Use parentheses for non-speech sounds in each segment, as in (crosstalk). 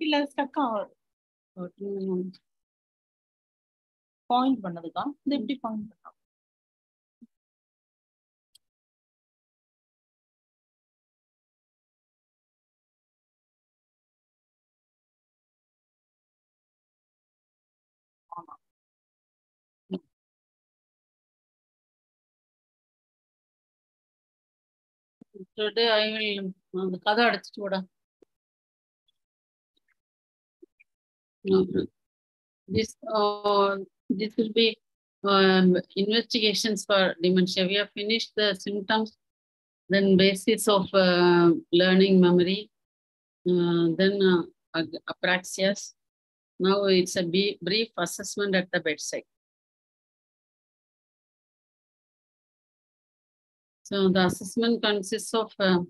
இல்ல ஸ்டக் ஆகும் பாயிண்ட் பண்ணதுக்கா? இந்த எப்படி பாயிண்ட் பண்ணலாம்? டுடே ஐ வில் அந்த கதை அடைச்சிட்டு விட this uh, this will be um, investigations for dementia. We have finished the symptoms, then basis of uh, learning memory, uh, then uh, ag- apraxias. Now it's a b- brief assessment at the bedside. So the assessment consists of uh,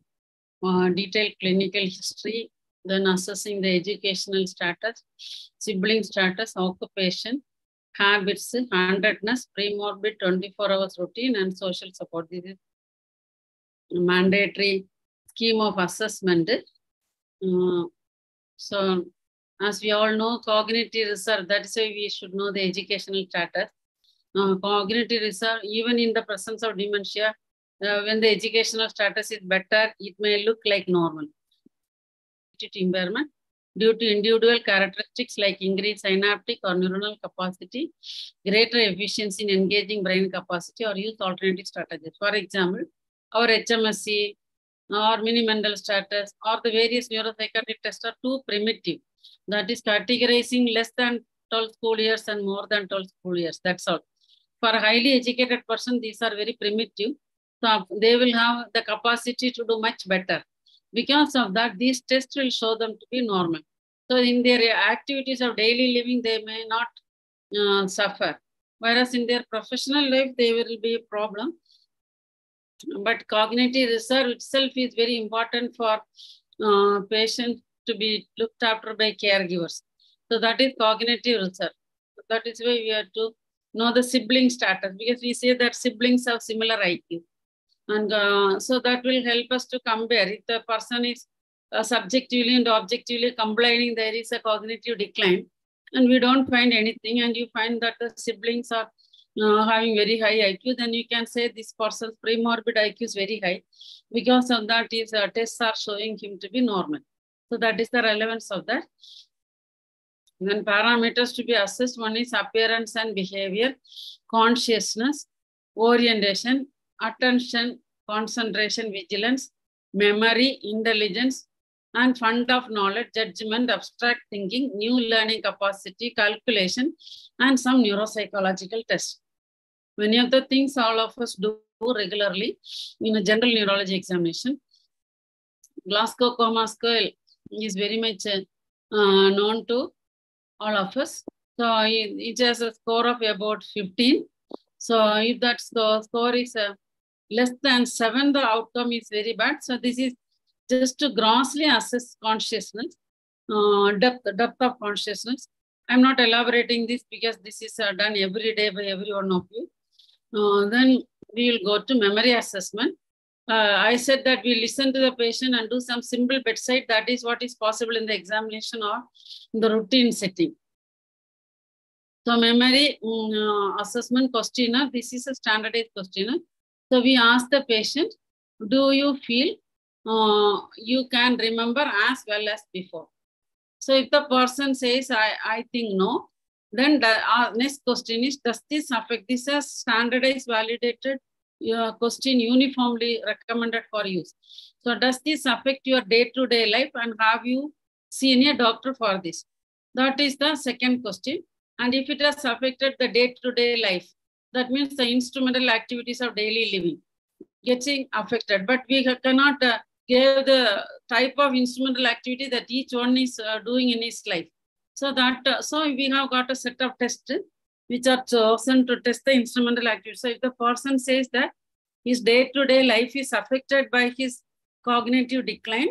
uh, detailed clinical history, then assessing the educational status, sibling status, occupation, habits, handedness, pre-morbid 24 hours routine, and social support. This is mandatory scheme of assessment. Uh, so, as we all know, cognitive reserve, that is why we should know the educational status. Uh, cognitive reserve, even in the presence of dementia, uh, when the educational status is better, it may look like normal. Due to individual characteristics like increased synaptic or neuronal capacity, greater efficiency in engaging brain capacity, or use alternative strategies. For example, our HMSE or mini mental status or the various neuropsychiatric tests are too primitive. That is categorizing less than 12 school years and more than 12 school years. That's all. For a highly educated person, these are very primitive. So they will have the capacity to do much better. Because of that, these tests will show them to be normal. So in their activities of daily living, they may not uh, suffer. Whereas in their professional life, they will be a problem. But cognitive reserve itself is very important for uh, patients to be looked after by caregivers. So that is cognitive reserve. That is why we have to know the sibling status because we say that siblings have similar IQ. And uh, so that will help us to compare if the person is uh, subjectively and objectively complaining, there is a cognitive decline. And we don't find anything, and you find that the siblings are uh, having very high IQ, then you can say this person's premorbid IQ is very high. Because of that, his uh, tests are showing him to be normal. So that is the relevance of that. Then parameters to be assessed, one is appearance and behavior, consciousness, orientation, attention, concentration, vigilance, memory, intelligence, and fund of knowledge, judgment, abstract thinking, new learning capacity, calculation, and some neuropsychological tests. Many of the things all of us do regularly in a general neurology examination. Glasgow Coma Scale is very much uh, known to all of us. So it, has a score of about 15. So if that score, score is uh, less than 7, the outcome is very bad. So this is just to grossly assess consciousness, uh, depth, depth of consciousness. I'm not elaborating this because this is uh, done every day by every one of you. Uh, then we will go to memory assessment. Uh, I said that we listen to the patient and do some simple bedside. That is what is possible in the examination or in the routine setting. So memory um, assessment questionnaire, this is a standardized questionnaire. So we ask the patient, do you feel uh, you can remember as well as before? So if the person says, I, I think no, then the uh, next question is, does this affect, this is standardized, validated your question uniformly recommended for use. So does this affect your day-to-day life and have you seen a doctor for this? That is the second question. And if it has affected the day-to-day life, that means the instrumental activities of daily living getting affected. But we cannot uh, give the type of instrumental activity that each one is uh, doing in his life. So that uh, so we have got a set of tests which are chosen to test the instrumental activity. So if the person says that his day-to-day life is affected by his cognitive decline,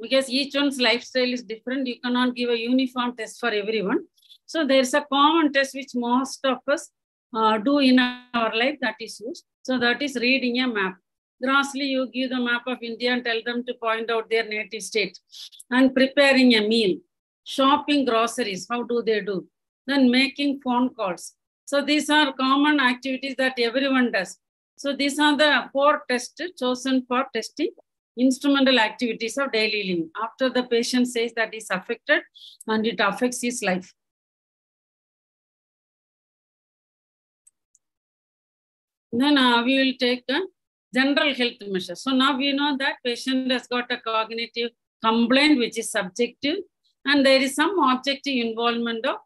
because each one's lifestyle is different, you cannot give a uniform test for everyone. So there's a common test which most of us uh, do in our life that is used. So that is reading a map. Grossly, you give the map of India and tell them to point out their native state. And preparing a meal, shopping groceries, how do they do? Then making phone calls. So these are common activities that everyone does. So these are the four tests chosen for testing instrumental activities of daily living. After the patient says that is affected and it affects his life. Then uh, we will take a general health measures. So now we know that patient has got a cognitive complaint which is subjective and there is some objective involvement of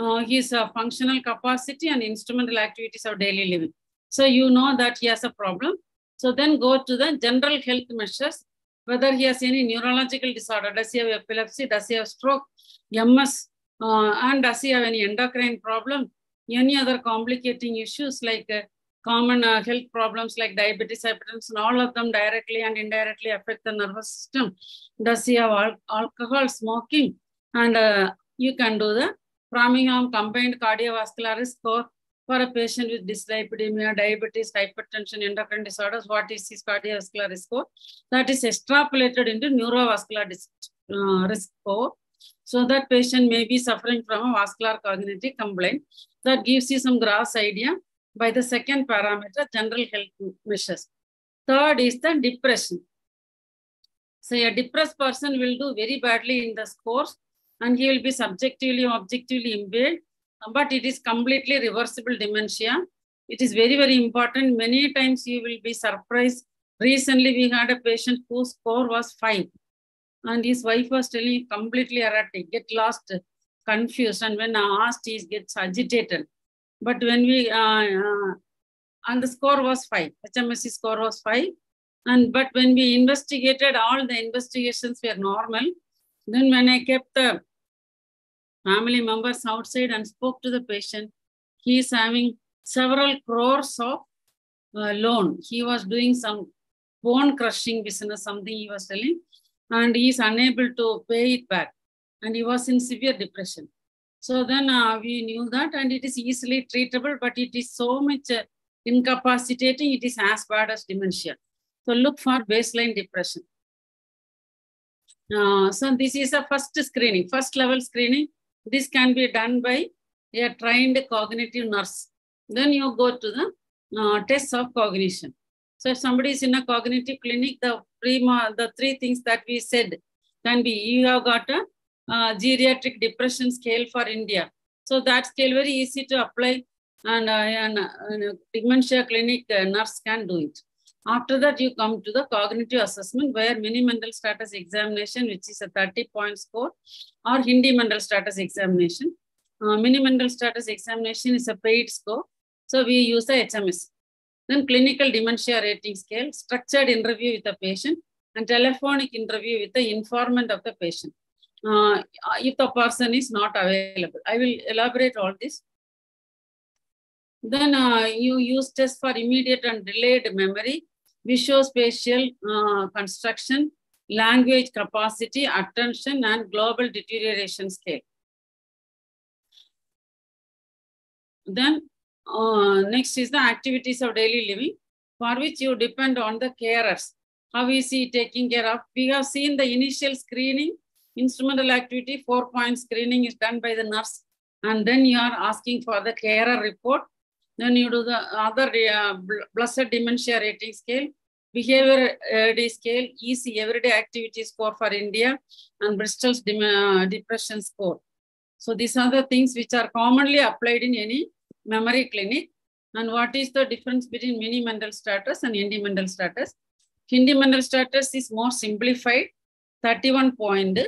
uh, his uh, functional capacity and instrumental activities of daily living. So you know that he has a problem. So then go to the general health measures, whether he has any neurological disorder, does he have epilepsy, does he have stroke, MS, uh, and does he have any endocrine problem, any other complicating issues like uh, common uh, health problems like diabetes, hypertension, all of them directly and indirectly affect the nervous system. Does he have al alcohol, smoking? And uh, you can do the Framingham combined cardiovascular risk score for a patient with dyslipidemia, diabetes, hypertension, endocrine disorders. What is his cardiovascular risk score? That is extrapolated into neurovascular uh, risk score. So that patient may be suffering from a vascular cognitive complaint. That gives you some gross idea by the second parameter, general health measures. Third is the depression. So a depressed person will do very badly in the scores and he will be subjectively, objectively impaired, but it is completely reversible dementia. It is very, very important. Many times you will be surprised. Recently, we had a patient whose score was five and his wife was telling completely erratic, get lost, confused. And when I asked, he gets agitated. But when we, uh, uh, and the score was five, HMSE score was five. And but when we investigated, all the investigations were normal. Then when I kept the family members outside and spoke to the patient, he is having several crores of uh, loan. He was doing some bone crushing business, something he was telling, and he is unable to pay it back. And he was in severe depression. So then uh, we knew that, and it is easily treatable, but it is so much uh, incapacitating, it is as bad as dementia. So look for baseline depression. Uh, so this is a first screening, first level screening. This can be done by a trained cognitive nurse. Then you go to the uh, tests of cognition. So if somebody is in a cognitive clinic, the, prima, the three things that we said can be, you have got a geriatric depression scale for India. So that scale very easy to apply and, uh, and, uh, dementia clinic uh, nurse can do it. After that, you come to the cognitive assessment where mini mental status examination, which is a 30 point score, or Hindi mental status examination. Uh, mini mental status examination is a paid score. So we use the HMS. Then clinical dementia rating scale, structured interview with the patient, and telephonic interview with the informant of the patient. Uh, if the person is not available. I will elaborate all this. Then uh, you use test for immediate and delayed memory, visuospatial uh, construction, language capacity, attention, and global deterioration scale. Then uh, next is the activities of daily living, for which you depend on the carers. How is he taking care of? We have seen the initial screening, instrumental activity, four point screening is done by the nurse. And then you are asking for the carer report. Then you do the other uh, blessed dementia rating scale, behavior AD scale, easy everyday activity score for India, and Bristol's de uh, depression score. So these are the things which are commonly applied in any memory clinic. And what is the difference between mini mental status and Hindi mental status? Hindi mental status is more simplified, 31 point.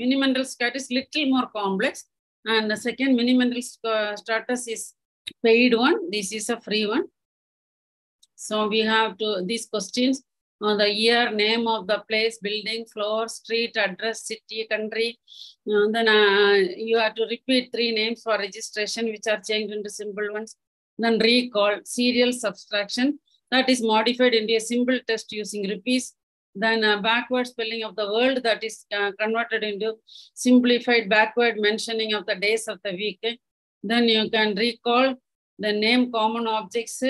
Mini mental status little more complex. And the second mini mental status is paid one. This is a free one. So we have to, these questions on the year, name of the place, building, floor, street, address, city, country. And then uh, you have to repeat three names for registration, which are changed into simple ones. Then recall, serial subtraction, that is modified into a simple test using rupees. Then uh, backward spelling of the world, that is uh, converted into simplified backward mentioning of the days of the week. Then you can recall the name common objects,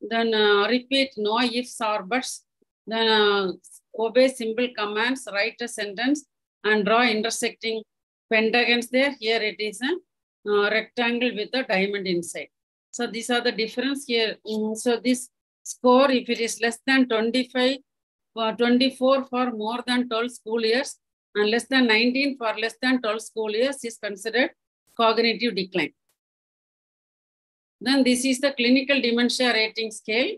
then uh, repeat no ifs or buts, then uh, obey simple commands, write a sentence, and draw intersecting pentagons there. Here it is a uh, rectangle with a diamond inside. So these are the difference here. Mm, so this score, if it is less than 25, for 24 for more than 12 school years, and less than 19 for less than 12 school years is considered cognitive decline. Then this is the clinical dementia rating scale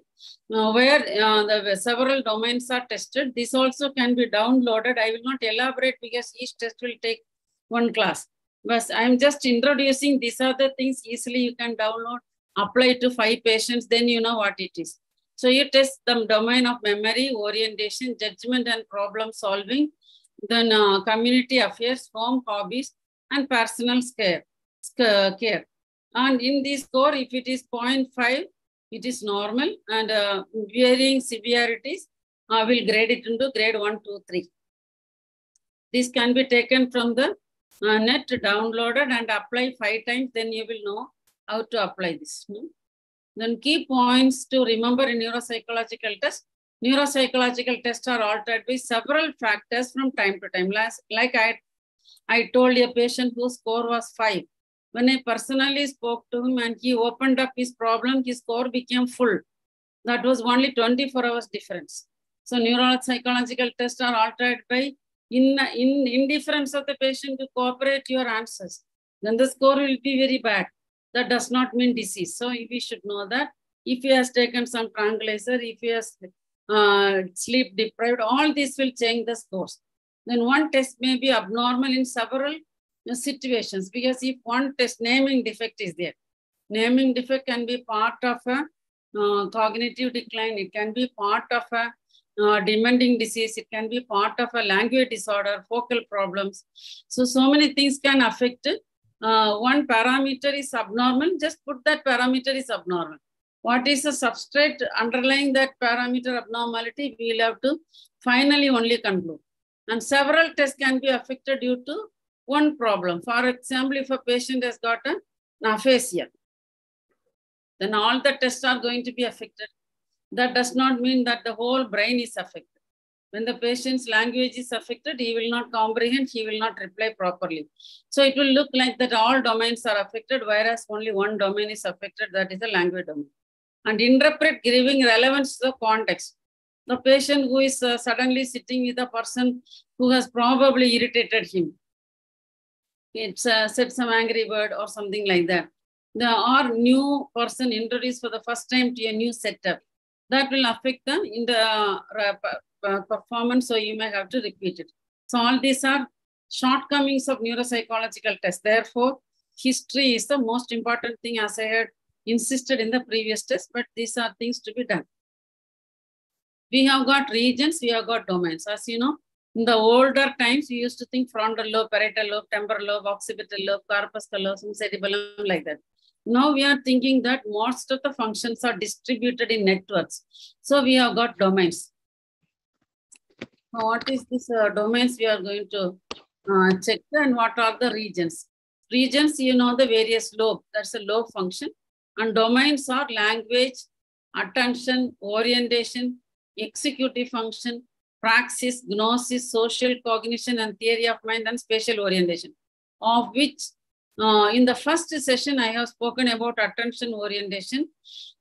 uh, where uh, the several domains are tested. This also can be downloaded. I will not elaborate because each test will take one class. But I'm just introducing these are the things easily you can download, apply to five patients, then you know what it is. So you test the domain of memory, orientation, judgment and problem solving, then uh, community affairs, home hobbies, and personal care. care. And in this score, if it is 0.5, it is normal and uh, varying severities, I uh, will grade it into grade 1, 2, 3. This can be taken from the uh, net, downloaded and apply five times, then you will know how to apply this. Hmm? Then key points to remember in neuropsychological test. Neuropsychological tests are altered by several factors from time to time. Last, like I, I told a patient whose score was five. When I personally spoke to him and he opened up his problem, his score became full. That was only 24 hours difference. So neuropsychological tests are altered by in, in indifference of the patient to cooperate your answers. Then the score will be very bad. That does not mean disease. So we should know that if he has taken some tranquilizer, if he has uh, sleep deprived, all this will change the scores. Then one test may be abnormal in several situations because if one test naming defect is there, naming defect can be part of a uh, cognitive decline, it can be part of a uh, dementing disease, it can be part of a language disorder, focal problems. So, so many things can affect uh, one parameter is abnormal, just put that parameter is abnormal. What is the substrate underlying that parameter abnormality? We will have to finally only conclude. And several tests can be affected due to one problem. For example, if a patient has got an aphasia, then all the tests are going to be affected. That does not mean that the whole brain is affected. When the patient's language is affected, he will not comprehend, he will not reply properly. So it will look like that all domains are affected, whereas only one domain is affected, that is the language domain. And interpret giving relevance to the context. The patient who is uh, suddenly sitting with a person who has probably irritated him, it's uh, said some angry word or something like that. There are new person introduced for the first time to a new setup. That will affect the in the uh, Uh, performance, so you may have to repeat it. So all these are shortcomings of neuropsychological tests. Therefore, history is the most important thing as I had insisted in the previous test, but these are things to be done. We have got regions, we have got domains. As you know, in the older times, we used to think frontal lobe, parietal lobe, temporal lobe, occipital lobe, corpus callosum, cerebellum, like that. Now we are thinking that most of the functions are distributed in networks. So we have got domains. What is this uh, domains we are going to uh, check and what are the regions? Regions, you know the various lobe, that's a lobe function. And domains are language, attention, orientation, executive function, praxis, gnosis, social cognition, and theory of mind and spatial orientation, of which uh, in the first session, I have spoken about attention orientation.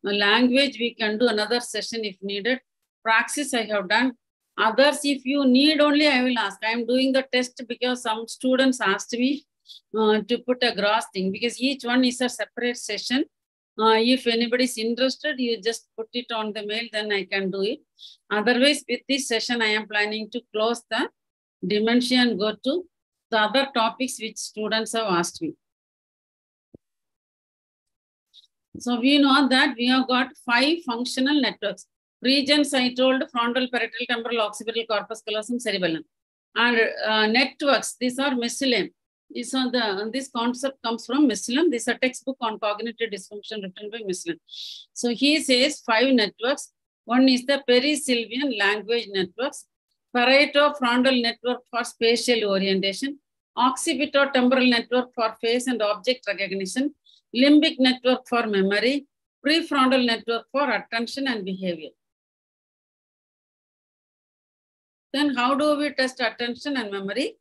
Language, we can do another session if needed. Praxis, I have done. Others, if you need only, I will ask. I am doing the test because some students asked me uh, to put a gross thing because each one is a separate session. Uh, if anybody is interested, you just put it on the mail, then I can do it. Otherwise, with this session, I am planning to close the dementia and go to the other topics which students have asked me. So we know that we have got five functional networks. Regions, I told frontal, parietal, temporal, occipital, corpus callosum, cerebellum. And uh, networks, these are Mesulam. These are the, this concept comes from. This is a textbook on cognitive dysfunction written by Mesulam. So he says five networks. One is the perisylvian language networks, parieto-frontal network for spatial orientation, occipito-temporal network for face and object recognition, limbic network for memory, prefrontal network for attention and behavior. Then how do we test attention and memory?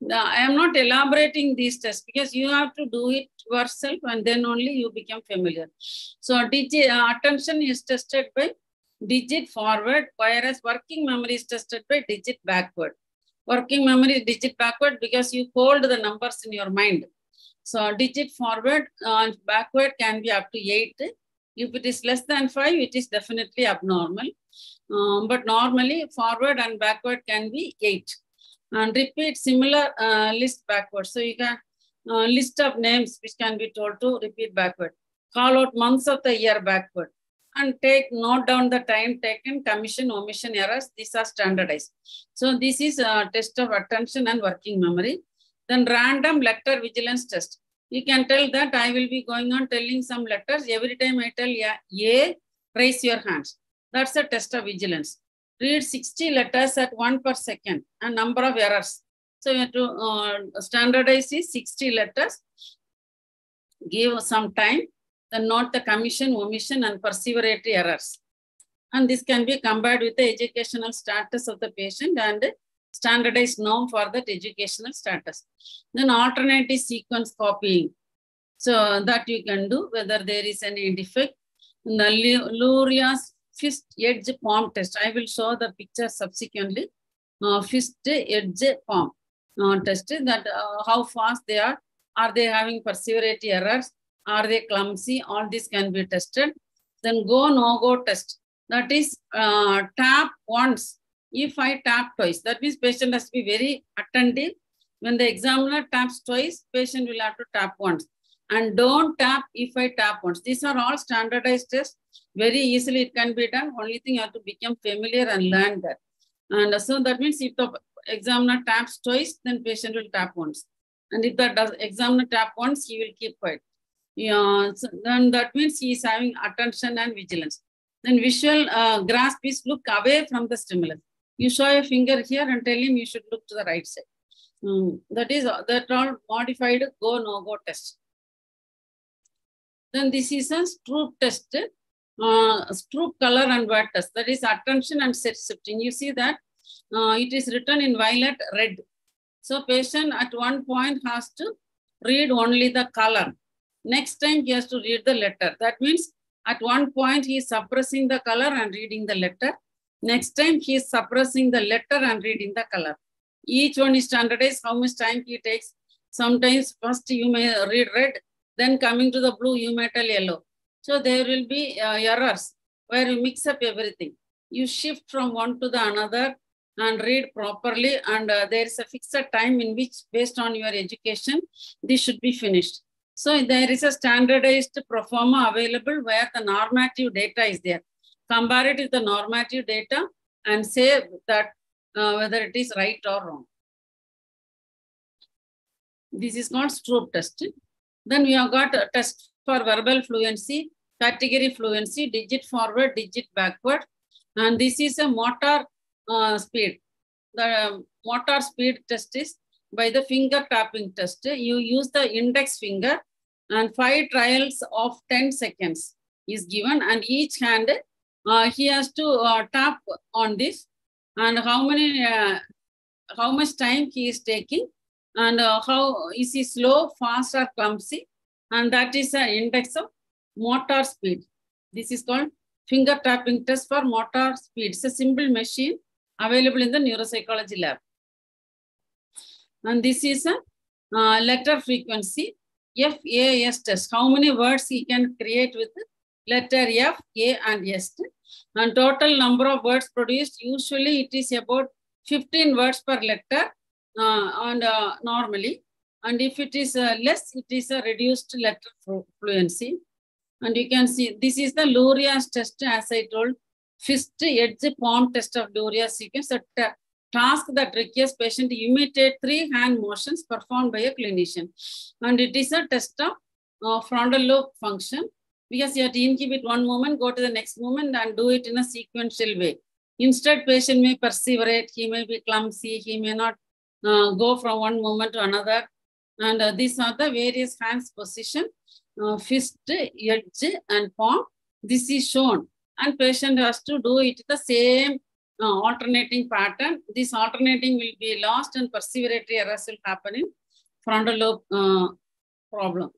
Now, I am not elaborating these tests because you have to do it yourself and then only you become familiar. So digit, uh, attention is tested by digit forward, whereas working memory is tested by digit backward. Working memory is digit backward because you hold the numbers in your mind. So digit forward and uh, backward can be up to eight. If it is less than five, it is definitely abnormal. Um, but normally forward and backward can be eight. And repeat similar uh, list backward. So you can uh, list of names which can be told to repeat backward. Call out months of the year backward and take note down the time taken, commission, omission errors. These are standardized. So this is a test of attention and working memory. Then random letter vigilance test. You can tell that I will be going on telling some letters. Every time I tell yeah, A, raise your hands. That's a test of vigilance. Read 60 letters at one per second and number of errors. So you have to uh, standardize is 60 letters. Give some time then note the commission, omission, and perseveratory errors. And this can be compared with the educational status of the patient and standardized norm for that educational status. Then alternative sequence copying. So that you can do whether there is any defect. The Luria's fist edge palm test. I will show the picture subsequently. Uh, fist edge palm uh, test that uh, how fast they are. Are they having perseveratory errors? Are they clumsy? All this can be tested. Then go, no go test. That is uh, tap once. If I tap twice, that means patient has to be very attentive. When the examiner taps twice, patient will have to tap once. And don't tap if I tap once. These are all standardized tests. Very easily it can be done. Only thing you have to become familiar and learn that. And so that means if the examiner taps twice, then patient will tap once. And if the examiner tap once, he will keep quiet. Yeah, so then that means he is having attention and vigilance. Then visual uh, grasp is look away from the stimulus. You show a finger here and tell him you should look to the right side. Um, that is that all modified go no go test. Then this is a Stroop test, uh, Stroop color and word test. That is attention and set shifting. You see that uh, it is written in violet red. So patient at one point has to read only the color Next time he has to read the letter. That means at one point he is suppressing the color and reading the letter. Next time he is suppressing the letter and reading the color. Each one is standardized how much time he takes. Sometimes first you may read red, then coming to the blue you may tell yellow. So there will be uh, errors where you mix up everything. You shift from one to the another and read properly and uh, there is a fixed time in which based on your education, this should be finished. So there is a standardized proforma available where the normative data is there. Compare it with the normative data and say that uh, whether it is right or wrong. This is called Stroop test. Then we have got a test for verbal fluency, category fluency, digit forward, digit backward. And this is a motor uh, speed. The um, motor speed test is by the finger tapping test. You use the index finger and five trials of 10 seconds is given and each hand uh, he has to uh, tap on this. And how many uh, how much time he is taking? And uh, how is he slow fast or clumsy? And that is an index of motor speed. This is called finger tapping test for motor speed. It's a simple machine available in the neuropsychology lab. And this is a uh, letter frequency FAS test. How many words he can create with letter F, A and S. And total number of words produced, usually it is about 15 words per letter uh, and uh, normally. And if it is uh, less, it is a reduced letter fluency. And you can see this is the Luria's test, as I told, fist edge palm test of Luria sequence. A task that requires patient to imitate three hand motions performed by a clinician. And it is a test of uh, frontal lobe function because you have to inhibit one moment, go to the next moment and do it in a sequential way. Instead, patient may perseverate, he may be clumsy, he may not uh, go from one moment to another. And uh, these are the various hands position. uh, fist, edge, and palm. This is shown, and patient has to do it the same uh, alternating pattern. This alternating will be lost, and perseveratory errors will happen in frontal lobe uh, problem.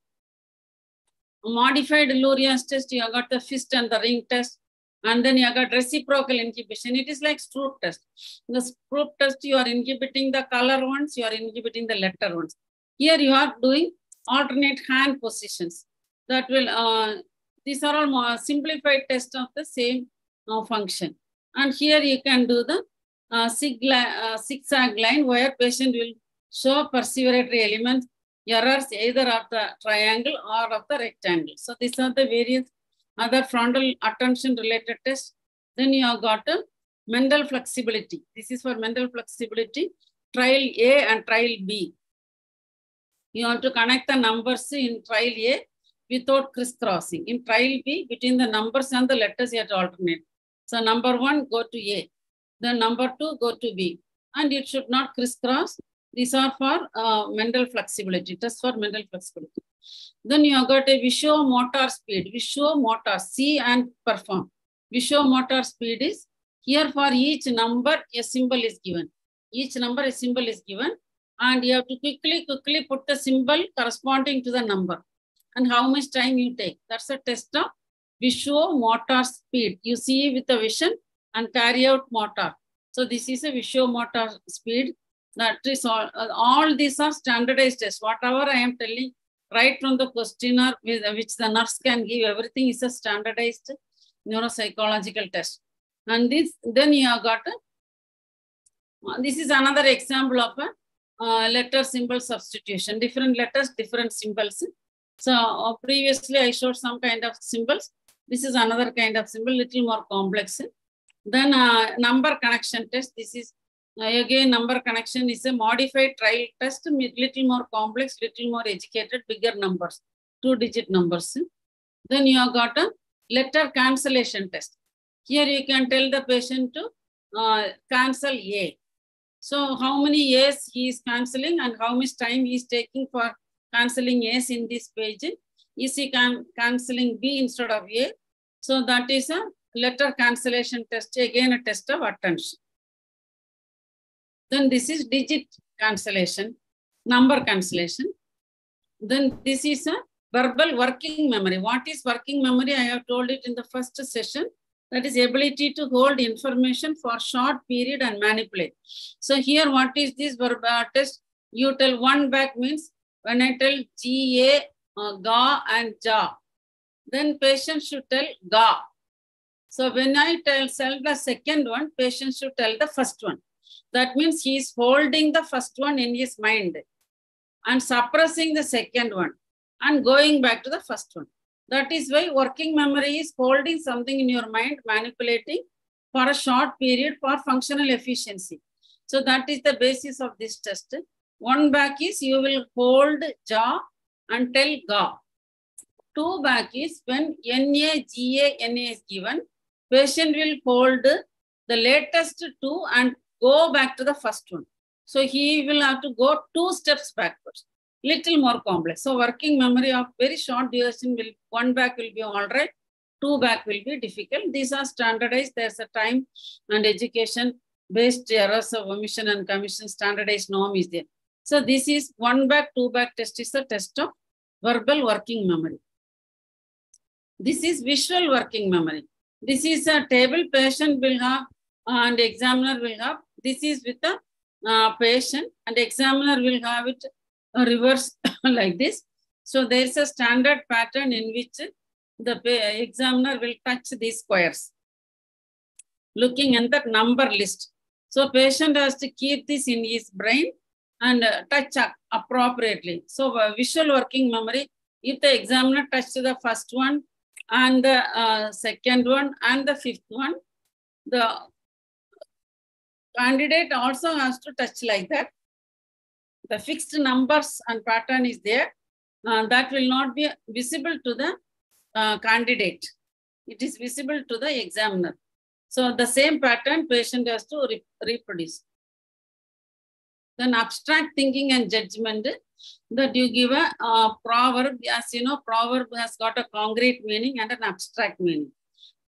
Modified Luria's test, you have got the fist and the ring test, and then you have got reciprocal inhibition. It is like Stroop test. In the Stroop test, you are inhibiting the color ones, you are inhibiting the letter ones. Here you are doing alternate hand positions. That will, uh, these are all more simplified test of the same uh, function. And here you can do the uh, uh, zigzag line where patient will show perseveratory elements, errors either of the triangle or of the rectangle. So these are the various other frontal attention related tests. Then you have got a mental flexibility. This is for mental flexibility, trial A and trial B. You want to connect the numbers in trial A without crisscrossing. In trial B, between the numbers and the letters, you have to alternate. So number one, go to A. Then number two, go to B. And it should not crisscross. These are for uh, mental flexibility, test for mental flexibility. Then you have got a visual motor speed, visual motor, see and perform. Visual motor speed is here for each number, a symbol is given. Each number, a symbol is given. And you have to quickly, quickly put the symbol corresponding to the number. And how much time you take. That's a test of visual motor speed. You see with the vision and carry out motor. So this is a visual motor speed. That is all, all these are standardized tests. Whatever I am telling, right from the questionnaire which the nurse can give, everything is a standardized neuropsychological test. And this, then you have got, a, this is another example of a uh, letter symbol substitution. Different letters, different symbols. So uh, previously I showed some kind of symbols. This is another kind of symbol, little more complex. Then uh, number connection test. This is uh, again number connection is a modified trial test, little more complex, little more educated, bigger numbers, two digit numbers. Then you have got a letter cancellation test. Here you can tell the patient to uh, cancel A. So how many A's he is cancelling and how much time he is taking for cancelling A's in this page. Is he can cancelling B instead of A? So that is a letter cancellation test, again a test of attention. Then this is digit cancellation, number cancellation. Then this is a verbal working memory. What is working memory? I have told it in the first session. That is ability to hold information for short period and manipulate. So here, what is this verbal uh, test? You tell one back means when I tell G, A, uh, GA and JA, then patient should tell GA. So when I tell, tell the second one, patient should tell the first one. That means he is holding the first one in his mind and suppressing the second one and going back to the first one. That is why working memory is holding something in your mind, manipulating for a short period for functional efficiency. So that is the basis of this test. One back is you will hold jaw tell ga. Two back is when NA, GA, NA is given, patient will hold the latest two and go back to the first one. So he will have to go two steps backwards, little more complex. So working memory of very short duration will, one back will be all right, two back will be difficult. These are standardized. There's a time and education based errors of omission and commission standardized norm is there. So this is one back, two back test is the test of verbal working memory. This is visual working memory. This is a table patient will have and examiner will have. This is with the uh, patient and examiner will have it uh, reverse (coughs) like this. So there is a standard pattern in which the examiner will touch these squares, looking at the number list. So patient has to keep this in his brain and uh, touch appropriately. So uh, visual working memory, if the examiner touched the first one and the uh, second one and the fifth one, the candidate also has to touch like that. The fixed numbers and pattern is there. Uh, that will not be visible to the uh, candidate. It is visible to the examiner. So the same pattern patient has to re reproduce. Then abstract thinking and judgment. that you give a uh, proverb. As you know, proverb has got a concrete meaning and an abstract meaning.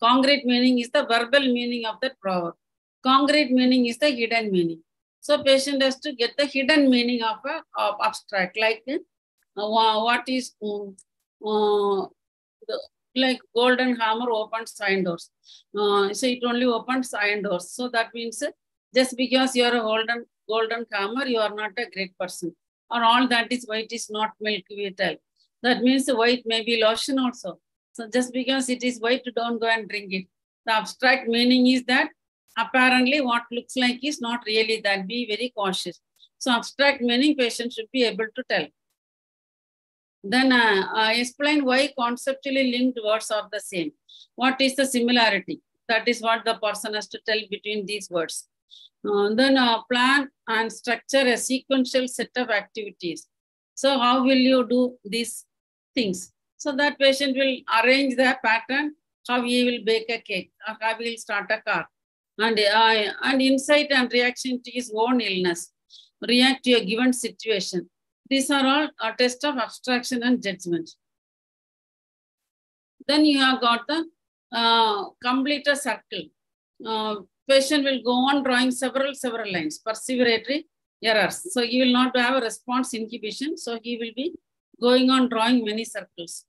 Concrete meaning is the verbal meaning of that proverb. Concrete meaning is the hidden meaning. So patient has to get the hidden meaning of a of abstract, like uh, what is um, uh, the, like golden hammer opens iron doors. Uh, so it only opens iron doors. So that means uh, just because you are a golden golden hammer, you are not a great person. Or all that is white is not milk, we tell. That means white may be lotion also. So just because it is white, don't go and drink it. The abstract meaning is that apparently what looks like is not really that. Be very cautious. So abstract meaning patient should be able to tell. Then uh, uh, explain why conceptually linked words are the same. What is the similarity? That is what the person has to tell between these words. Uh, then uh, plan and structure a sequential set of activities. So how will you do these things? So that patient will arrange the pattern, how he will bake a cake, how he will start a car. And, uh, and insight and reaction to his own illness, react to a given situation. These are all a test of abstraction and judgment. Then you have got the uh, complete a circle. Uh, patient will go on drawing several, several lines, perseveratory errors. So he will not have a response inhibition. So he will be going on drawing many circles.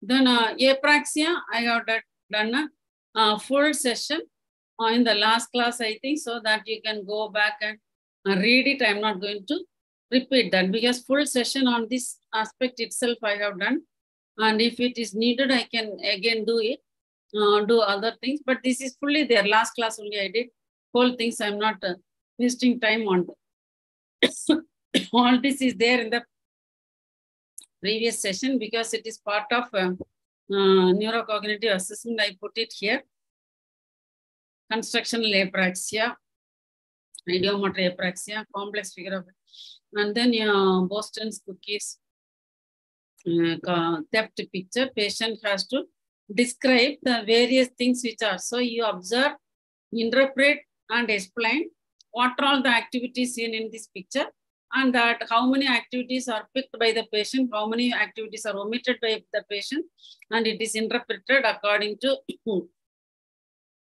Then uh, apraxia, I have done a uh, full session uh, in the last class, I think, so that you can go back and uh, read it. I'm not going to repeat that because full session on this aspect itself I have done. And if it is needed, I can again do it, uh, do other things. But this is fully there. Last class only I did. Whole things I'm not uh, wasting time on. (coughs) All this is there in the previous session because it is part of uh, uh, neurocognitive assessment. I put it here. Constructional apraxia, ideomotor apraxia, complex figure of, and then uh, Boston's cookies, uh, theft picture. Patient has to describe the various things which are. So you observe, interpret, and explain what are all the activities seen in this picture and that how many activities are picked by the patient, how many activities are omitted by the patient, and it is interpreted according to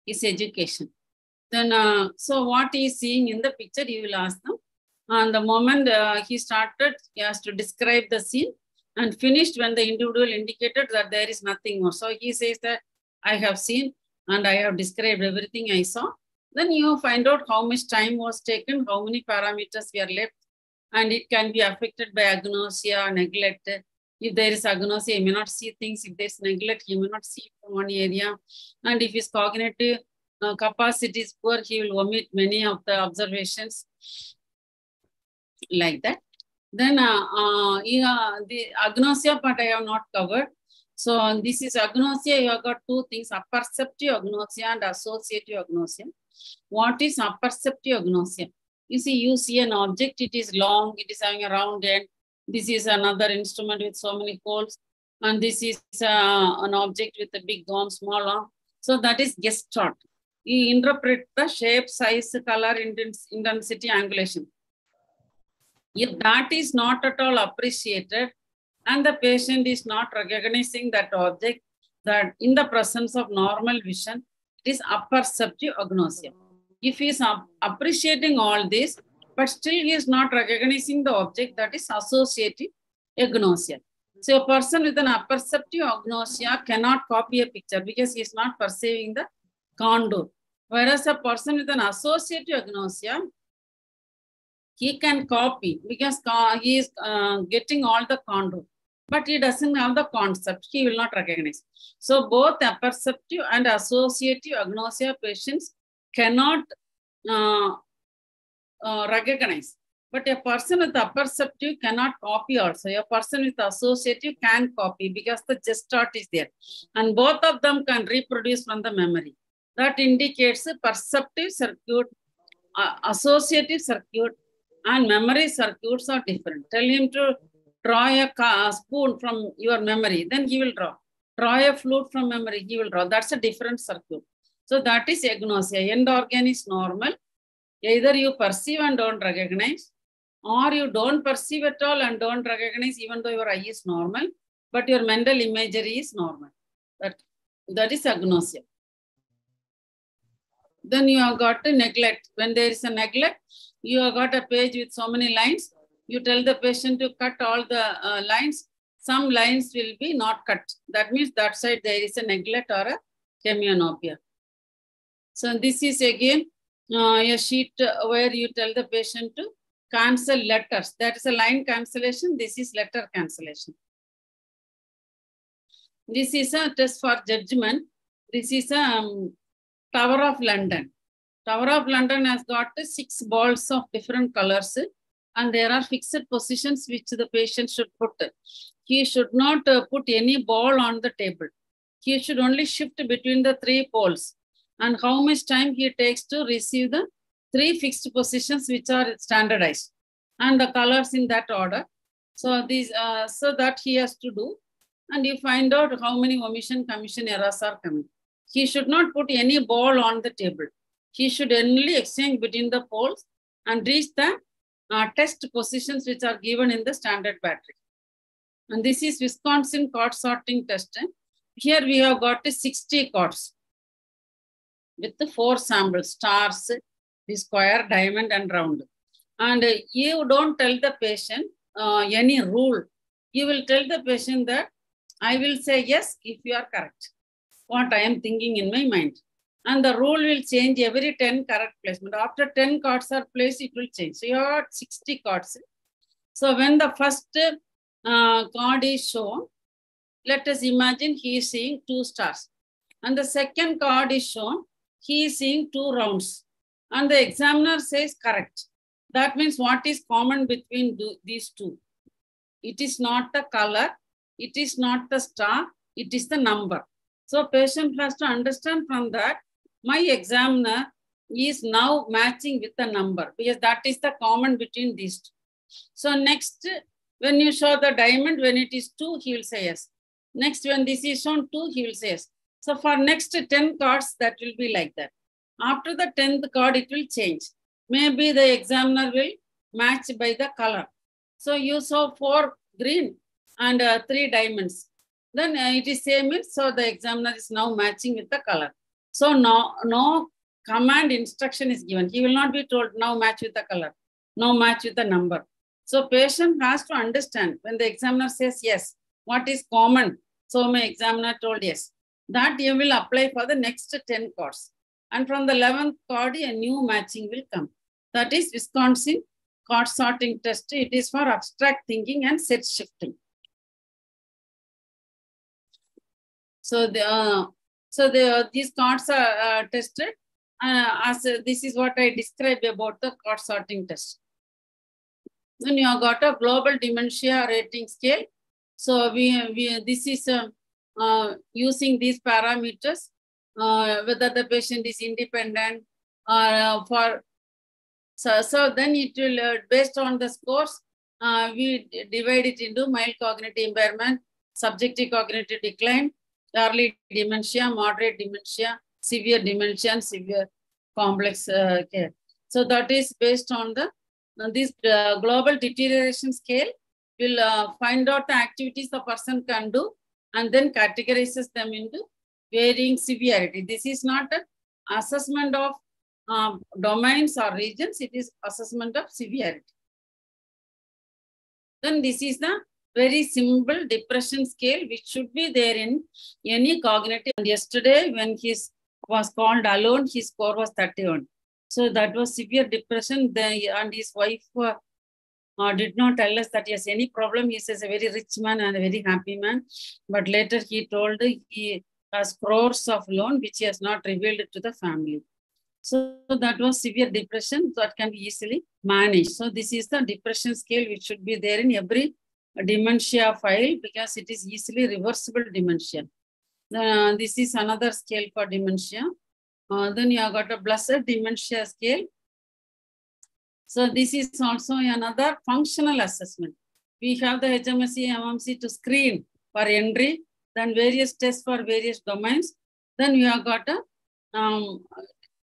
his education. Then, uh, so what he is seeing in the picture, you will ask them. And the moment uh, he started, he has to describe the scene and finished when the individual indicated that there is nothing more. So he says that I have seen and I have described everything I saw. Then you find out how much time was taken, how many parameters were left, and it can be affected by agnosia, neglect. If there is agnosia, you may not see things. If there's neglect, you may not see from one area. And if his cognitive uh, capacity is poor, he will omit many of the observations like that. Then uh, uh, yeah, the agnosia part I have not covered. So this is agnosia. You have got two things, apperceptive agnosia and associative agnosia. What is apperceptive agnosia? You see, you see an object, it is long, it is having a round end. This is another instrument with so many holes. And this is uh, an object with a big arm, small arm. So that is gestalt. You interpret the shape, size, color, intensity, angulation. If that is not at all appreciated and the patient is not recognizing that object, that in the presence of normal vision, it is apperceptive agnosia. If he is appreciating all this, but still he is not recognizing the object, that is associative agnosia. So a person with an apperceptive agnosia cannot copy a picture because he is not perceiving the contour. Whereas a person with an associative agnosia, he can copy because he is uh, getting all the contour, but he doesn't have the concept. He will not recognize. So both apperceptive and associative agnosia patients cannot uh, uh, recognize. But a person with apperceptive cannot copy also. A person with associative can copy because the gestalt is there. And both of them can reproduce from the memory. That indicates perceptive circuit, uh, associative circuit, and memory circuits are different. Tell him to draw a, a spoon from your memory, then he will draw. Draw a flute from memory, he will draw. That's a different circuit. So that is agnosia. End organ is normal. Either you perceive and don't recognize, or you don't perceive at all and don't recognize even though your eye is normal, but your mental imagery is normal. That, that is agnosia. Then you have got a neglect. When there is a neglect, you have got a page with so many lines. You tell the patient to cut all the uh, lines. Some lines will be not cut. That means that side there is a neglect or a hemianopia. So this is again uh, a sheet where you tell the patient to cancel letters. That is a line cancellation. This is letter cancellation. This is a test for judgment. This is a um, Tower of London. Tower of London has got six balls of different colors and there are fixed positions which the patient should put. He should not uh, put any ball on the table. He should only shift between the three poles and how much time he takes to receive the three fixed positions which are standardized and the colors in that order. So these, uh, so that he has to do and you find out how many omission commission errors are coming. He should not put any ball on the table. He should only exchange between the poles and reach the uh, test positions which are given in the standard battery. And this is Wisconsin card sorting test. Here we have got 60 cards with the four samples, stars, the square, diamond, and round. And you don't tell the patient uh, any rule. You will tell the patient that I will say yes if you are correct. What I am thinking in my mind. And the rule will change every 10 correct placement. After 10 cards are placed, it will change. So you have 60 cards. So when the first uh, card is shown, let us imagine he is seeing two stars. And the second card is shown, he is seeing two rounds. And the examiner says correct. That means what is common between these two? It is not the color, it is not the star, it is the number. So patient has to understand from that, my examiner is now matching with the number because that is the common between these two. So next, when you show the diamond, when it is two, he will say yes. Next, when this is shown two, he will say yes. So for next 10 cards, that will be like that. After the 10th card, it will change. Maybe the examiner will match by the color. So you saw four green and uh, three diamonds. Then uh, it is same, so the examiner is now matching with the color. So no, no command instruction is given. He will not be told now match with the color, no match with the number. So patient has to understand when the examiner says yes, what is common. So my examiner told yes. That you will apply for the next 10 cards. And from the 11th card, a new matching will come. That is Wisconsin card sorting test. It is for abstract thinking and set shifting. So the uh, so the these cards are uh, tested. Uh, as this is what I described about the card sorting test. Then you have got a global dementia rating scale. So we, we this is uh, uh, using these parameters, uh, whether the patient is independent or for, so, so then it will, based on the scores, we divide it into mild cognitive impairment, subjective cognitive decline, early dementia, moderate dementia, severe dementia, and severe complex uh, care. So that is based on the uh, this uh, global deterioration scale will uh, find out the activities the person can do and then categorizes them into varying severity. This is not an assessment of um, domains or regions, it is assessment of severity. Then this is the very simple depression scale which should be there in any cognitive. And yesterday when he was called alone, his score was 31. So that was severe depression. The, and his wife uh, uh, did not tell us that he has any problem. He says a very rich man and a very happy man. But later he told he has crores of loan which he has not revealed to the family. So that was severe depression that can be easily managed. So this is the depression scale which should be there in every dementia file because it is easily reversible dementia. Uh, this is another scale for dementia. Uh, then you have got a blessed dementia scale. So this is also another functional assessment. We have the HMSE, MMC to screen for entry, then various tests for various domains. Then you have got a um,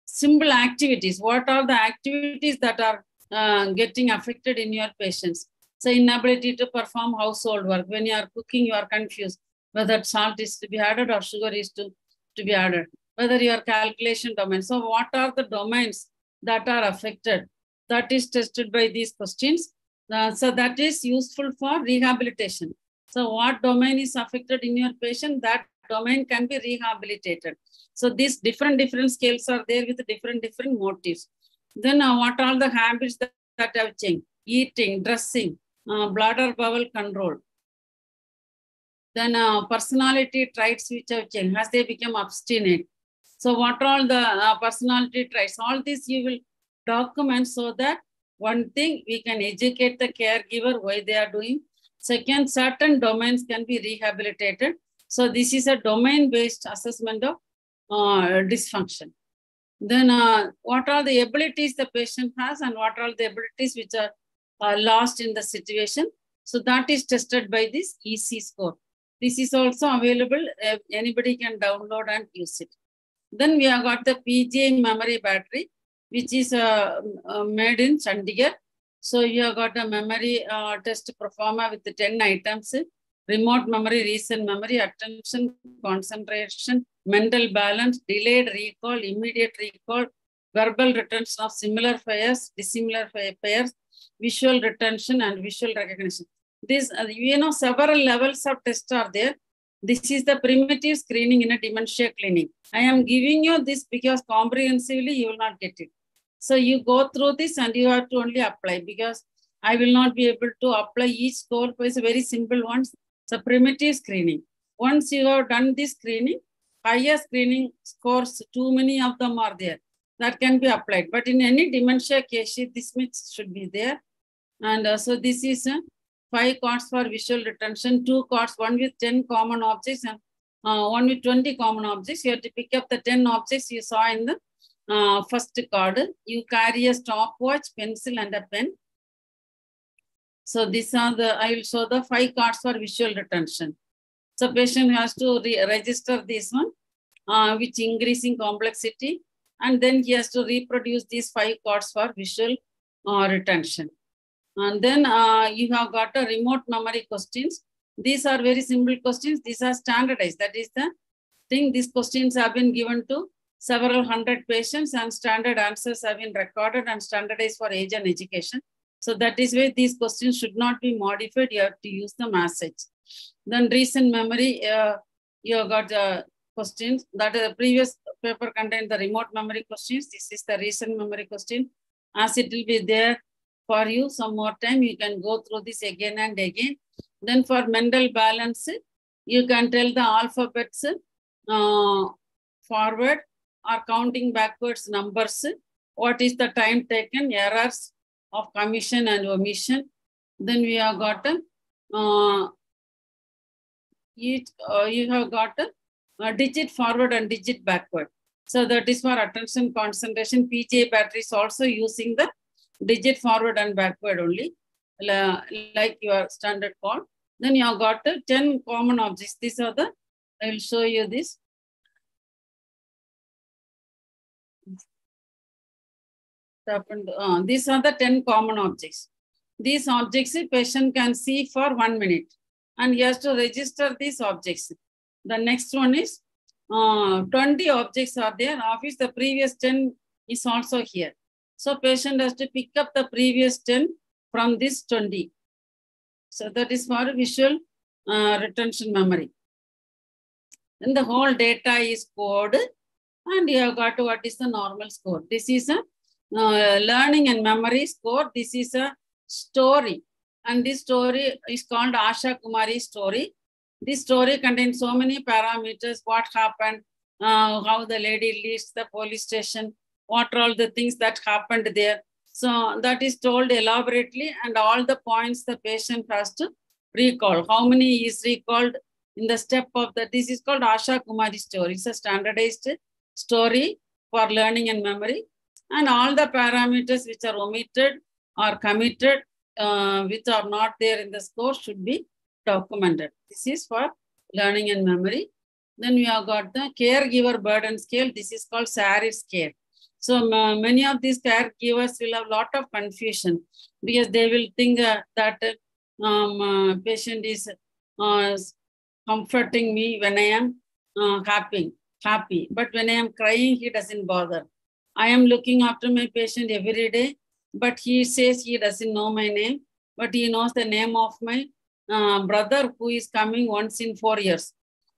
simple activities. What are the activities that are uh, getting affected in your patients. So inability to perform household work. When you are cooking, you are confused whether salt is to be added or sugar is to, to be added, whether your calculation domain. So what are the domains that are affected? That is tested by these questions. Uh, so that is useful for rehabilitation. So what domain is affected in your patient, that domain can be rehabilitated. So these different, different scales are there with different, different motives. Then uh, what are the habits that, that have changed? Eating, dressing, uh, bladder bowel control. Then uh, personality traits which have changed Has they become obstinate. So what are all the uh, personality traits? All this you will document so that one thing we can educate the caregiver why they are doing. Second, certain domains can be rehabilitated. So this is a domain-based assessment of uh, dysfunction. Then uh, what are the abilities the patient has and what are the abilities which are uh, lost in the situation. So that is tested by this EC score. This is also available. anybody can download and use it. Then we have got the PGI memory battery, which is made in Chandigarh. So you have got a memory uh, test performer with the 10 items, remote memory, recent memory, attention, concentration, mental balance, delayed recall, immediate recall, verbal retention of similar pairs, dissimilar pairs, visual retention and visual recognition. This, uh, you know, several levels of tests are there. This is the primitive screening in a dementia clinic. I am giving you this because comprehensively you will not get it. So you go through this and you have to only apply because I will not be able to apply each score. It's a very simple one. It's a primitive screening. Once you have done this screening, higher screening scores, too many of them are there. That can be applied. But in any dementia case, this much should be there. And uh, so this is uh, five cards for visual retention, two cards, one with 10 common objects and uh, one with 20 common objects. You have to pick up the 10 objects you saw in the uh, first card. You carry a stopwatch, pencil, and a pen. So these are the, I will show the five cards for visual retention. So patient has to re register this one, uh, which increasing complexity. And then he has to reproduce these five cards for visual uh, retention. And then uh, you have got a remote memory questions. These are very simple questions. These are standardized. That is the thing. These questions have been given to several hundred patients and standard answers have been recorded and standardized for age and education. So that is why these questions should not be modified. You have to use them as such. Then recent memory, uh, you have got the questions that the previous paper contained the remote memory questions. This is the recent memory question. As it will be there for you some more time. You can go through this again and again. Then for mental balance, you can tell the alphabets uh, forward or counting backwards numbers. What is the time taken, errors of commission and omission. Then we have got uh, it, uh, you have got a, a digit forward and digit backward. So that is for attention concentration. PGI batteries also using the digit forward and backward only, like your standard code. Then you have got 10 common objects. These are the, I will show you this. Uh, these are the 10 common objects. These objects patient can see for one minute and he has to register these objects. The next one is uh, 20 objects are there. Office, the previous 10 is also here. So patient has to pick up the previous 10 from this 20. So that is for visual uh, retention memory. Then the whole data is code and you have got what is the normal score. This is a uh, learning and memory score. This is a story. And this story is called Asha Kumari story. This story contains so many parameters, what happened, uh, how the lady leaves the police station, what are all the things that happened there. So that is told elaborately and all the points the patient has to recall. How many is recalled in the step of that. This is called Asha Kumari story. It's a standardized story for learning and memory. And all the parameters which are omitted or committed, uh, which are not there in the score should be documented. This is for learning and memory. Then we have got the caregiver burden scale. This is called Zarit scale. So many of these caregivers will have a lot of confusion because they will think uh, that um, uh, patient is uh, comforting me when I am uh, happy, happy. But when I am crying, he doesn't bother. I am looking after my patient every day, but he says he doesn't know my name, but he knows the name of my uh, brother who is coming once in four years.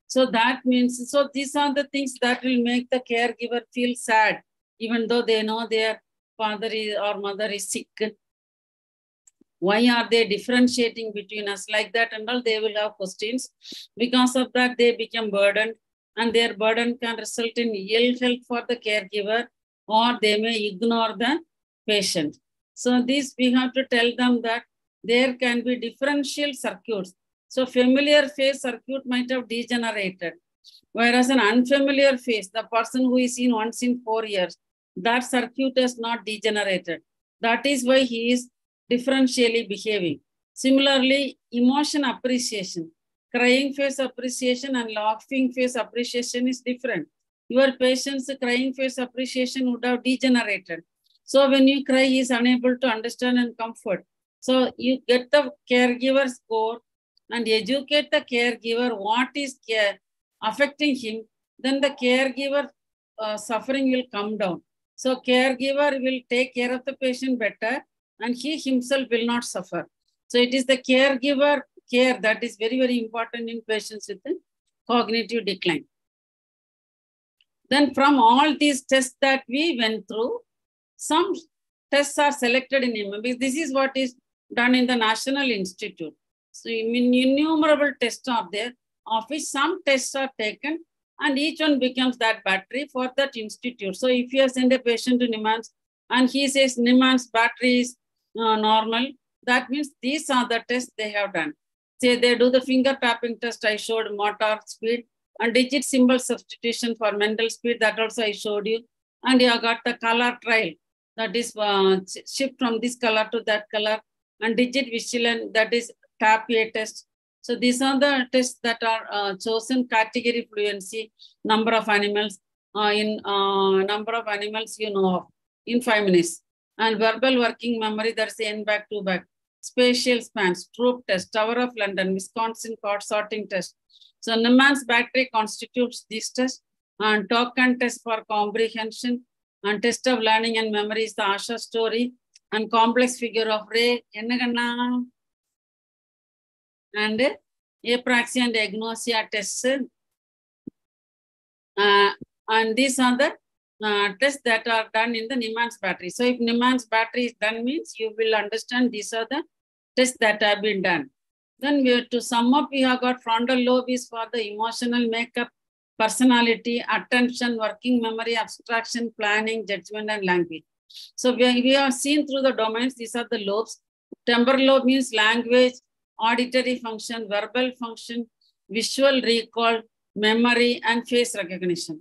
So that means, so these are the things that will make the caregiver feel sad, even though they know their father is, or mother is sick. Why are they differentiating between us like that and all? They will have questions. Because of that, they become burdened and their burden can result in ill health for the caregiver or they may ignore the patient. So this we have to tell them that there can be differential circuits. So familiar face circuit might have degenerated, whereas an unfamiliar face, the person who is seen once in four years, that circuit has not degenerated. That is why he is differentially behaving. Similarly, emotion appreciation, crying face appreciation and laughing face appreciation is different. Your patient's crying face appreciation would have degenerated. So when you cry, he is unable to understand and comfort. So you get the caregiver score and educate the caregiver what is care affecting him, then the caregiver uh, suffering will come down. So caregiver will take care of the patient better and he himself will not suffer. So it is the caregiver care that is very, very important in patients with cognitive decline. Then from all these tests that we went through, some tests are selected in MMB. This is what is done in the National Institute. So innumerable tests are there, of which some tests are taken and each one becomes that battery for that institute. So if you send a patient to NIMHANS and he says NIMHANS battery is uh, normal, that means these are the tests they have done. Say they do the finger tapping test, I showed motor speed and digit symbol substitution for mental speed, that also I showed you. And you got the color trial, that is uh, shift from this color to that color, and digit vigilant, that is tap A test. So these are the tests that are uh, chosen category fluency, number of animals, uh, in uh, number of animals you know of, in five minutes. And verbal working memory, that's N back, two back. Spatial spans, Stroop test, Tower of London, Wisconsin card sorting test. So NIMHANS battery constitutes this test and token test for comprehension and test of learning and memory is the Asha story and complex figure of Rey. And apraxia and agnosia tests. Uh, and these are the uh, tests that are done in the NIMHANS battery. So if NIMHANS battery is done means you will understand these are the tests that have been done. Then we have to sum up, we have got frontal lobe is for the emotional makeup, personality, attention, working memory, abstraction, planning, judgment, and language. So we, we have seen through the domains, these are the lobes. Temporal lobe means language, auditory function, verbal function, visual recall, memory, and face recognition.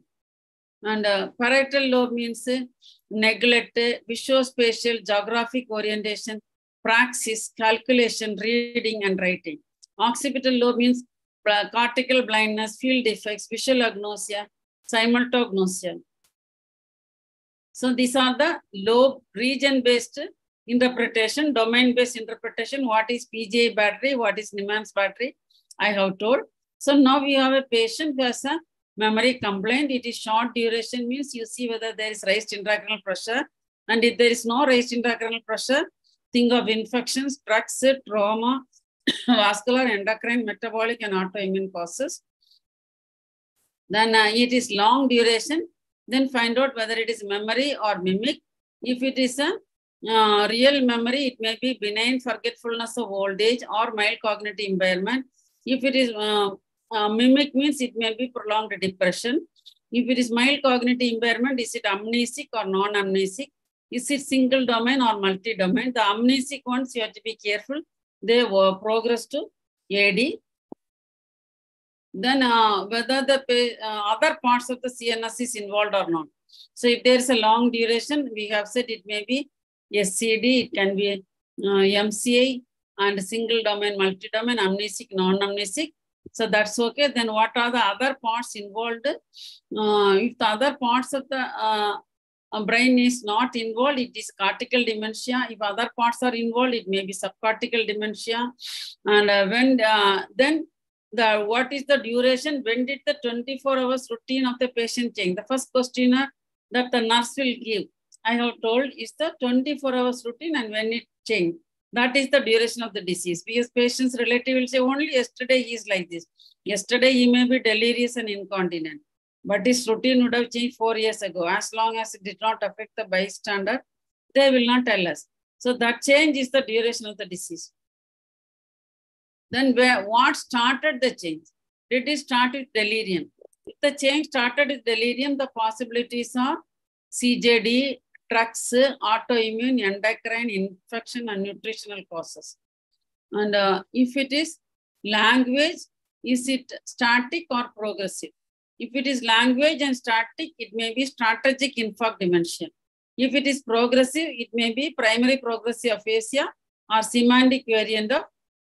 And uh, parietal lobe means uh, neglect, visuospatial, geographic orientation, praxis, calculation, reading, and writing. Occipital lobe means cortical blindness, field defects, visual agnosia, simultanagnosia. So these are the lobe region-based interpretation, domain-based interpretation. What is PGI battery? What is NIMHANS battery? I have told. So now we have a patient who has a memory complaint. It is short duration means you see whether there is raised intracranial pressure. And if there is no raised intracranial pressure, think of infections, drugs, trauma, vascular, endocrine, metabolic, and autoimmune causes. Then uh, it is long duration. Then find out whether it is memory or mimic. If it is a uh, real memory, it may be benign forgetfulness of old age or mild cognitive impairment. If it is uh, uh, mimic means it may be prolonged depression. If it is mild cognitive impairment, is it amnesic or non-amnesic? Is it single domain or multi-domain? The amnesic ones, you have to be careful. They will progress to AD. Then uh, whether the uh, other parts of the CNS is involved or not. So if there is a long duration, we have said it may be SCD, it can be uh, MCI and single domain, multi-domain, amnesic, non-amnesic. So that's okay. Then what are the other parts involved? Uh, if the other parts of the uh, uh, brain is not involved, it is cortical dementia. If other parts are involved, it may be subcortical dementia. And uh, when uh, then the what is the duration? When did the 24 hours routine of the patient change? The first questionnaire that the nurse will give, I have told, is the 24 hours routine and when it changed. That is the duration of the disease. Because patient's relative will say, only yesterday he is like this. Yesterday he may be delirious and incontinent. But this routine would have changed four years ago. As long as it did not affect the bystander, they will not tell us. So that change is the duration of the disease. Then where, what started the change? Did it start with delirium? If the change started with delirium, the possibilities are CJD, drugs, autoimmune, endocrine, infection, and nutritional causes. And uh, if it is language, is it static or progressive? If it is language and static, it may be strategic infarct dementia. If it is progressive, it may be primary progressive aphasia or semantic variant of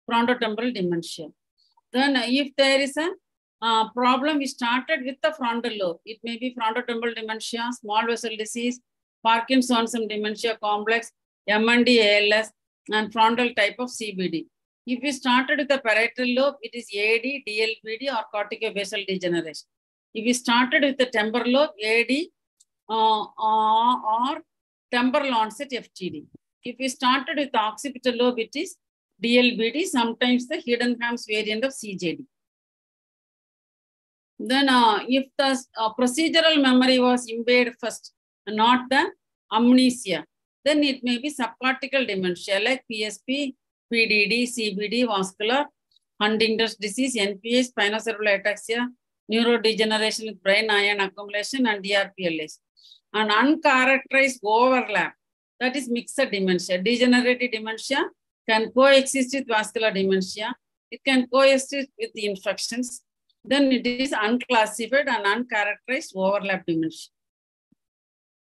frontotemporal dementia. Then if there is a uh, problem, we started with the frontal lobe. It may be frontotemporal dementia, small vessel disease, Parkinson's dementia complex, MND ALS, and frontal type of CBD. If we started with the parietal lobe, it is AD, DLBD, or corticobasal degeneration. If we started with the temporal lobe, AD uh, or temporal onset FTD. If we started with the occipital lobe, it is DLBD, sometimes the Heidenhain variant of CJD. Then uh, if the uh, procedural memory was impaired first, not the amnesia, then it may be subcortical dementia like PSP, PDD, CBD, vascular, Huntington's disease, NPA, spinocerebellar ataxia, neurodegeneration with brain iron accumulation, and DRPLA. An uncharacterized overlap, that is mixed dementia. Degenerative dementia can coexist with vascular dementia. It can coexist with the infections. Then it is unclassified and uncharacterized overlap dementia.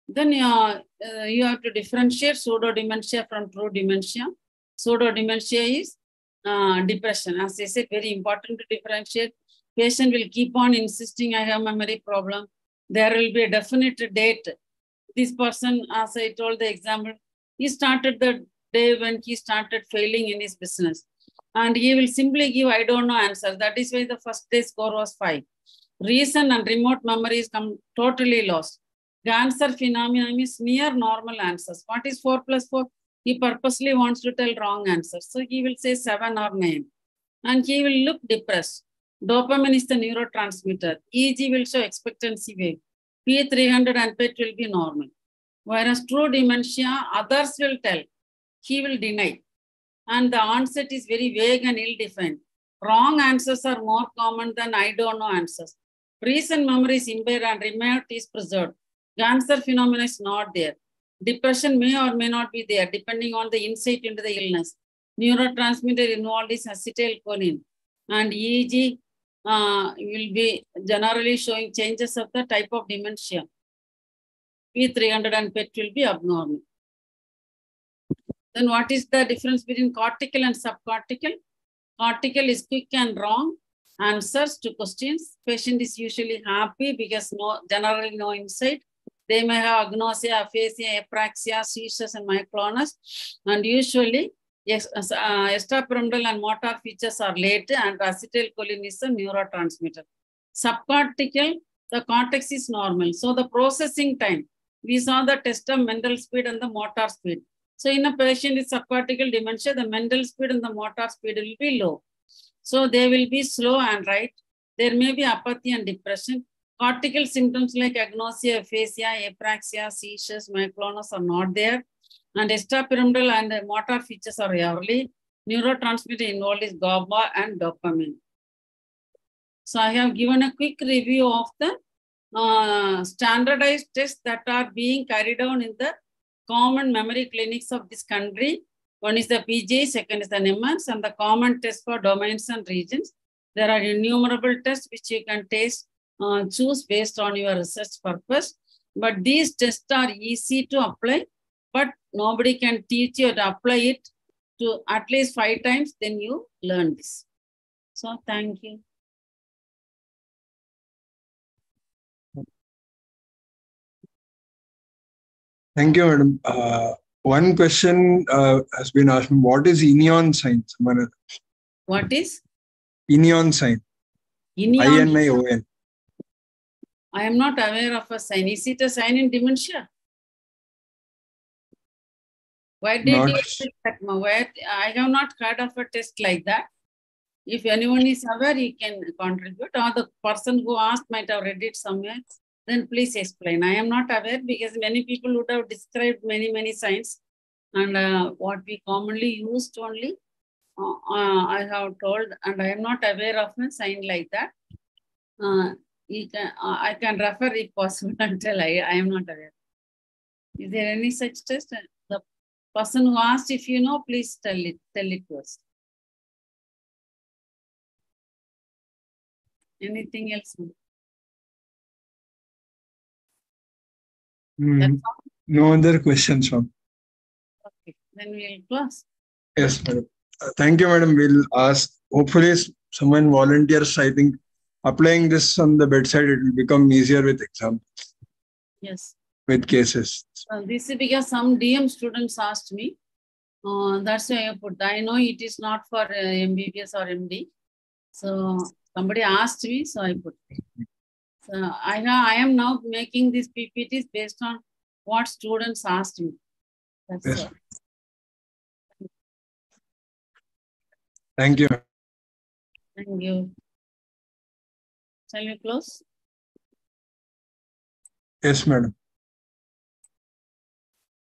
Then uh, uh, you have to differentiate pseudo dementia from true dementia. Pseudo dementia is uh, depression. As I said, very important to differentiate. Patient will keep on insisting, I have memory problem. There will be a definite date. This person, as I told the example, he started the day when he started failing in his business. And he will simply give, I don't know answer. That is why the first day score was five. Reason and remote memory is come totally lost. The answer phenomenon is near normal answers. What is 4 plus 4? He purposely wants to tell wrong answers. So he will say 7 or 9. And he will look depressed. Dopamine is the neurotransmitter. EEG will show expectancy wave. P300 and PET will be normal. Whereas true dementia, others will tell. He will deny. And the onset is very vague and ill-defined. Wrong answers are more common than I don't know answers. Recent memory is impaired and remote is preserved. Ganser phenomena is not there. Depression may or may not be there, depending on the insight into the illness. Neurotransmitter involved is acetylcholine. And EEG uh, will be generally showing changes of the type of dementia. P300 and PET will be abnormal. Then what is the difference between cortical and subcortical? Cortical is quick and wrong answers to questions. Patient is usually happy because no generally no insight. They may have agnosia, aphasia, apraxia, seizures, and myoclonus. And usually, yes, uh, extrapyramidal and motor features are late, and acetylcholine is a neurotransmitter. Subcortical, the cortex is normal. So the processing time, we saw the test of mental speed and the motor speed. So in a patient with subcortical dementia, the mental speed and the motor speed will be low. So they will be slow and right. There may be apathy and depression. Cortical symptoms like agnosia, aphasia, apraxia, seizures, myoclonus are not there. And extrapyramidal and motor features are early. Neurotransmitter involved is GABA and dopamine. So I have given a quick review of the uh, standardized tests that are being carried out in the common memory clinics of this country. One is the PGI, second is the NIMHANS, and the common test for domains and regions. There are innumerable tests which you can taste, uh, choose based on your research purpose. But these tests are easy to apply, but nobody can teach you to apply it to at least five times, then you learn this. So thank you. Thank you, madam. Uh, one question uh, has been asked me, what is Inion sign? What is? Inion sign. I-N-I-O-N. I am not aware of a sign. Is it a sign in dementia? Why did Not- you? Where, I have not heard of a test like that. If anyone is aware, he can contribute, or the person who asked might have read it somewhere. Then please explain. I am not aware because many people would have described many, many signs. And uh, what we commonly used only, uh, uh, I have told, and I am not aware of a sign like that. Uh, you can, uh, I can refer if possible (laughs) until I, I am not aware. Is there any such test? Person who asked if you know, please tell it, tell it to us. Anything else? All? No other questions, ma'am. Okay, then we'll close. Yes, madam. Uh, Thank you, madam. We'll ask, hopefully someone volunteers, I think, applying this on the bedside, it will become easier with exam, Yes. With cases. Uh, this is because some DM students asked me. Uh, that's why I put. I know it is not for uh, MBBS or MD. So somebody asked me, so I put. So I know I am now making these PPTs based on what students asked me. That's Yes. all. Thank you. Thank you. Shall we close? Yes, madam.